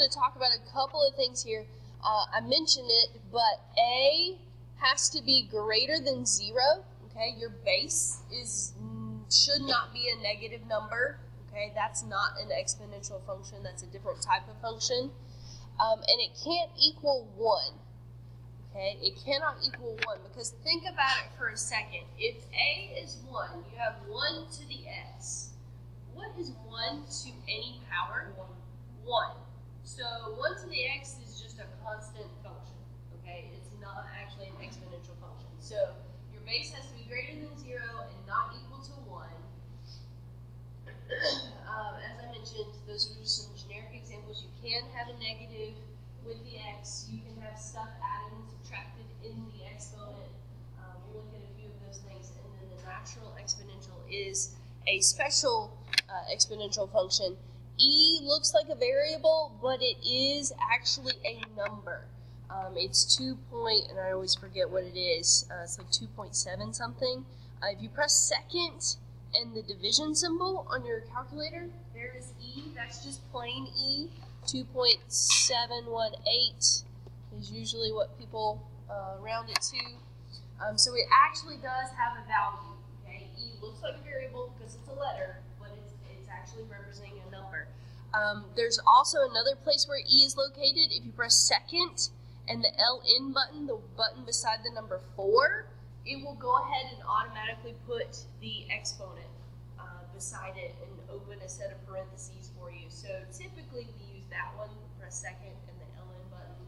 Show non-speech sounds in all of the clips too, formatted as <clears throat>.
going to talk about a couple of things here. Uh, I mentioned it, but a has to be greater than zero. Okay, your base is should not be a negative number. Okay, that's not an exponential function. That's a different type of function, um, and it can't equal one. Okay, it cannot equal one because think about it for a second. If a is one, you have one to the x. What is one to any power? One. So one to the x is just a constant function. Okay, it's not actually an exponential function. So your base has to be greater than zero and not equal to one. <coughs> um, as I mentioned, those are just some generic examples. You can have a negative with the x. You can have stuff added and subtracted in the exponent. Um, we'll look at a few of those things. And then the natural exponential is a special uh, exponential function. E looks like a variable, but it is actually a number. Um, it's 2 point, and I always forget what it is. Uh, it's like 2.7 something. Uh, if you press second and the division symbol on your calculator, there is E. That's just plain E. 2.718 is usually what people uh, round it to. Um, so it actually does have a value. Okay, E looks like a variable because it's a letter, actually representing a number. Um, there's also another place where E is located. If you press second and the LN button, the button beside the number four, it will go ahead and automatically put the exponent uh, beside it and open a set of parentheses for you. So typically we use that one, press second and the LN button,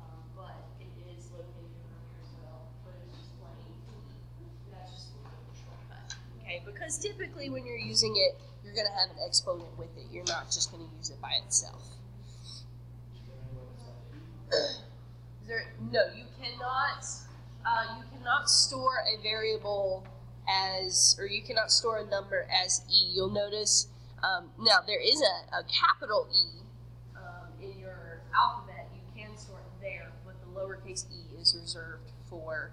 um, but it is located over here as well. But it's just plain That's just. Okay, because typically when you're using it, you're going to have an exponent with it. You're not just going to use it by itself. <clears throat> there, no, you cannot. Uh, you cannot store a variable as, or you cannot store a number as e. You'll notice um, now there is a, a capital E um, in your alphabet. You can store it there, but the lowercase e is reserved for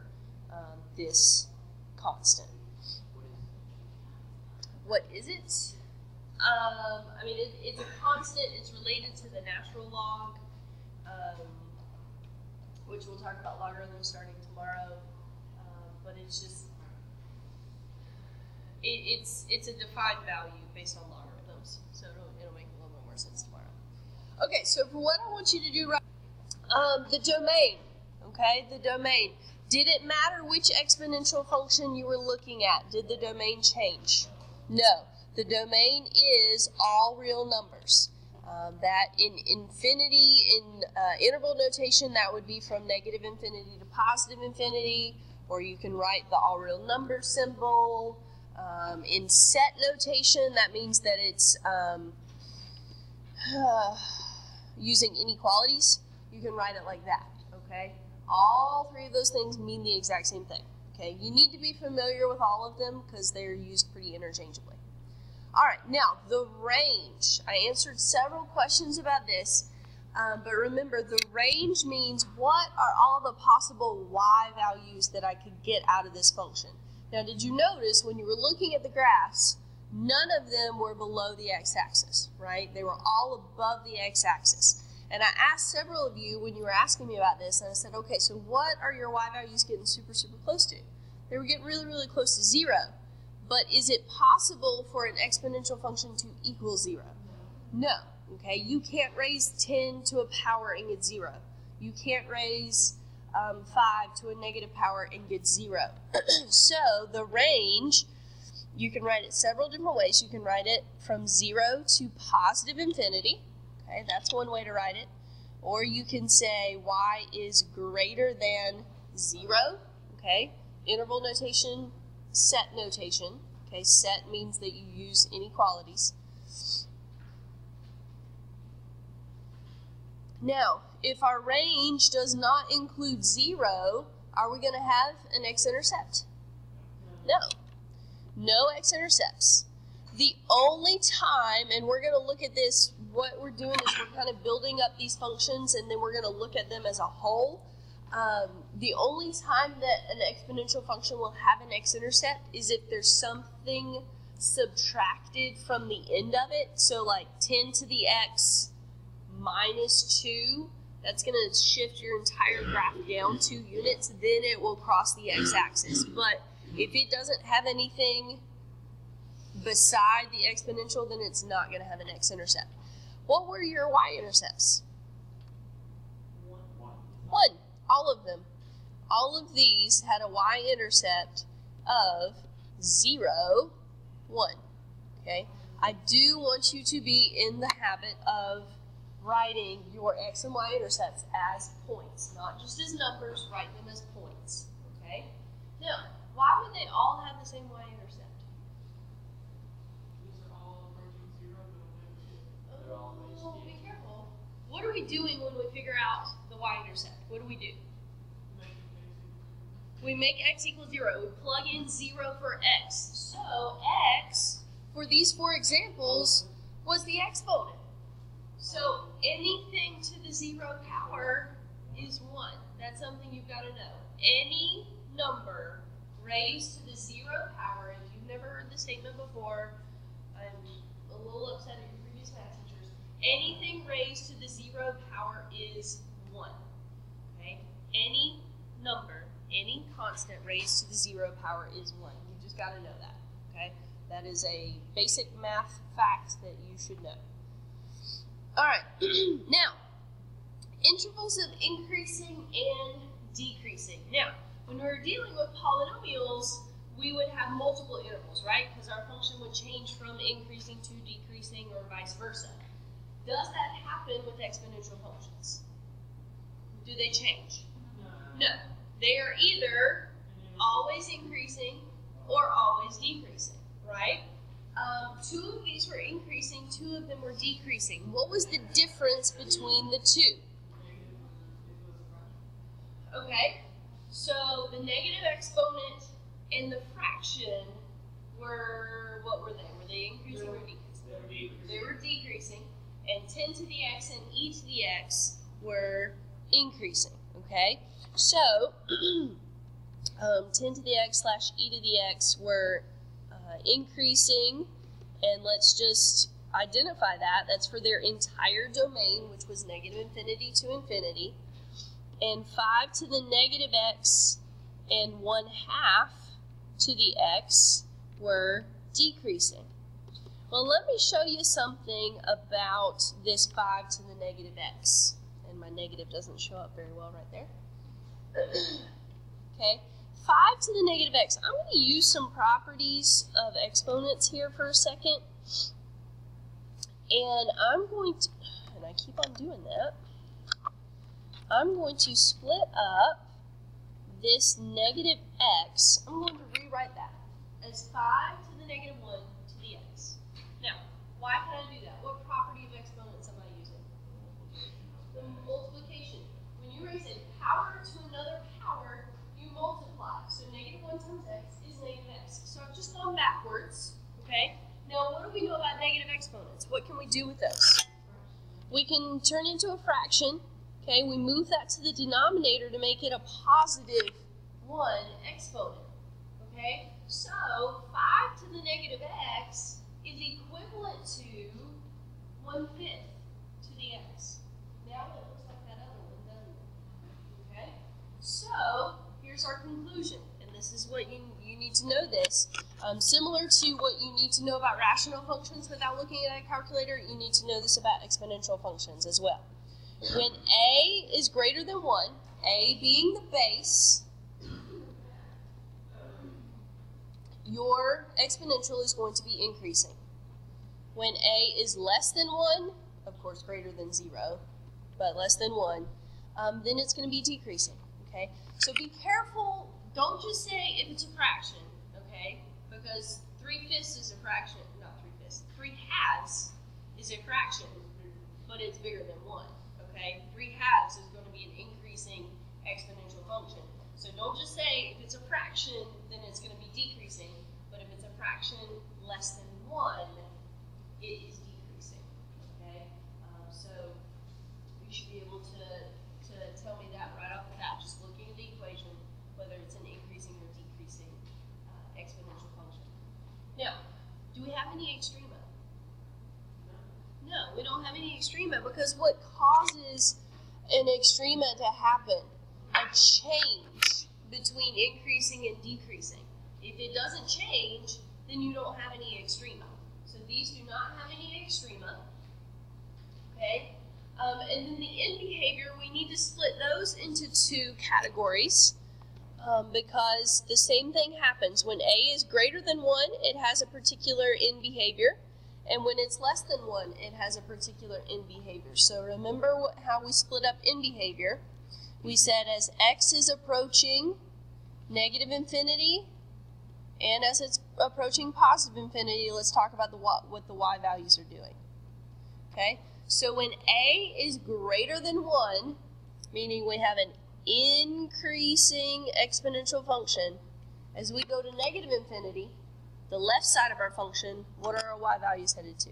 um, this constant. What is it? Um, I mean, it, it's a constant. It's related to the natural log, um, which we'll talk about logarithms starting tomorrow. Um, but it's just it, it's it's a defined value based on logarithms, so it'll, it'll make a little bit more sense tomorrow. Okay, so for what I want you to do right, um, the domain. Okay, the domain. Did it matter which exponential function you were looking at? Did the domain change? No. The domain is all real numbers. Um, that in infinity, in uh, interval notation, that would be from negative infinity to positive infinity, or you can write the all real number symbol. Um, in set notation, that means that it's um, uh, <sighs> using inequalities. You can write it like that, okay? All three of those things mean the exact same thing, okay? You need to be familiar with all of them because they're used pretty interchangeably. All right, now the range. I answered several questions about this, um, but remember the range means what are all the possible y values that I could get out of this function. Now, did you notice when you were looking at the graphs, none of them were below the x-axis, right? They were all above the x-axis. And I asked several of you when you were asking me about this, and I said, okay, so what are your y values getting super, super close to? They were getting really, really close to zero. But is it possible for an exponential function to equal zero? No. Okay, you can't raise 10 to a power and get zero. You can't raise um, 5 to a negative power and get zero. <clears throat> so the range, you can write it several different ways. You can write it from zero to positive infinity. Okay, that's one way to write it. Or you can say y is greater than zero. Okay, interval notation set notation. Okay, set means that you use inequalities. Now, if our range does not include zero, are we going to have an x-intercept? No. No x-intercepts. The only time, and we're going to look at this, what we're doing is we're kind of building up these functions and then we're going to look at them as a whole. Um, the only time that an exponential function will have an x-intercept is if there's something subtracted from the end of it. So like 10 to the x minus 2, that's going to shift your entire graph down two units. Then it will cross the x-axis. But if it doesn't have anything beside the exponential, then it's not going to have an x-intercept. What were your y-intercepts? One. All of them. All of these had a y-intercept of zero, one. Okay? I do want you to be in the habit of writing your x and y intercepts as points, not just as numbers, write them as points. Okay? Now, why would they all have the same y intercept? Oh, be careful. What are we doing when we figure out the y intercept? What do we do? We make x equal 0. We plug in 0 for x. So x, for these four examples, was the exponent. So anything to the 0 power is 1. That's something you've got to know. Any number raised to the 0 power, if you've never heard the statement before, I'm a little upset at your previous math. Anything raised to the 0 power is 1. Okay? Any number any constant raised to the zero power is 1. You just got to know that, okay? That is a basic math fact that you should know. All right, <clears throat> now, intervals of increasing and decreasing. Now, when we're dealing with polynomials, we would have multiple intervals, right? Because our function would change from increasing to decreasing or vice versa. Does that happen with exponential functions? Do they change? No. no. They are either always increasing or always decreasing, right? Um, two of these were increasing, two of them were decreasing. What was the difference between the two? Okay, so the negative exponent and the fraction were, what were they? Were they increasing or decreasing? They were decreasing. And 10 to the x and e to the x were increasing, okay? So, <clears throat> um, 10 to the x slash e to the x were uh, increasing, and let's just identify that. That's for their entire domain, which was negative infinity to infinity. And 5 to the negative x and 1 half to the x were decreasing. Well, let me show you something about this 5 to the negative x. And my negative doesn't show up very well right there <clears throat> okay, 5 to the negative x. I'm going to use some properties of exponents here for a second. And I'm going to, and I keep on doing that, I'm going to split up this negative x. I'm going to rewrite that as 5 to the negative 1 to the x. Now, why can I do that? What property of exponents am I using? The multiplication. When you raise a power to another power, you multiply. So negative 1 times x is negative x. So I've just gone backwards, okay? Now, what do we know about negative exponents? What can we do with those? We can turn into a fraction, okay? We move that to the denominator to make it a positive 1 exponent, okay? So, 5 to the negative x is equivalent to 1 fifth to the x. Now it looks like that other one, doesn't it? Okay? So, here's our conclusion, and this is what you, you need to know this. Um, similar to what you need to know about rational functions without looking at a calculator, you need to know this about exponential functions as well. When a is greater than 1, a being the base, your exponential is going to be increasing. When a is less than 1, of course greater than 0, but less than 1, um, then it's going to be decreasing, okay? So be careful. Don't just say if it's a fraction, okay? Because 3 fifths is a fraction, not 3 fifths, 3 halves is a fraction, but it's bigger than 1, okay? 3 halves is going to be an increasing exponential function. So don't just say if it's a fraction, then it's going to be decreasing, but if it's a fraction less than 1, it is decreasing, okay? Um, so you should be able to, to tell me that right off the bat, just looking at the equation, whether it's an increasing or decreasing uh, exponential function. Now, do we have any extrema? No, we don't have any any extrema because what causes an extrema to happen? A change between increasing and decreasing. If it doesn't change, then you don't have any extrema. So these do not have any extrema. Okay? Um, and then the end behavior, we need to split those into two categories um, because the same thing happens. When A is greater than 1, it has a particular end behavior. And when it's less than 1, it has a particular end behavior. So remember what, how we split up end behavior. We said as x is approaching negative infinity, and as it's approaching positive infinity, let's talk about the what the y values are doing. Okay, so when a is greater than 1, meaning we have an increasing exponential function, as we go to negative infinity, the left side of our function, what are our y values headed to?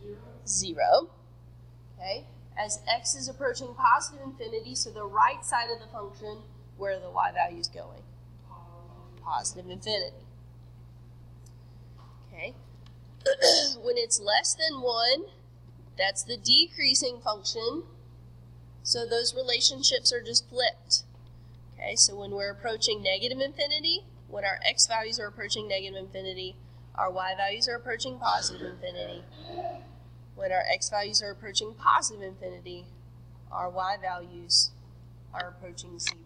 Zero. Zero. Okay. As x is approaching positive infinity, so the right side of the function, where are the y values going? Positive infinity. Okay. <clears throat> when it's less than 1, that's the decreasing function. So those relationships are just flipped. Okay, so when we're approaching negative infinity, when our x values are approaching negative infinity, our y values are approaching positive infinity. When our x values are approaching positive infinity, our y values are approaching zero.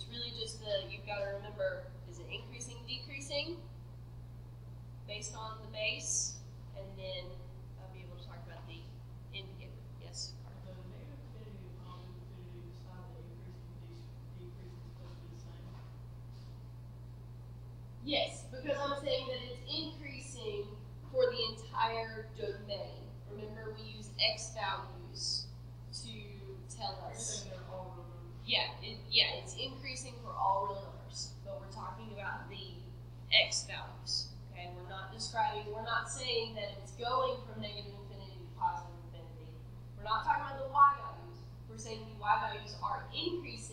it's really just the you've got to remember: is it increasing, decreasing, based on the base, and then I'll be able to talk about the indicator. Yes. Yes, because I'm saying that it's increasing for the entire domain. Remember, we use x values to tell us. Yeah, it, yeah, it's increasing for all real numbers, but we're talking about the x values. Okay, we're not describing, we're not saying that it's going from negative infinity to positive infinity. We're not talking about the y values. We're saying the y values are increasing,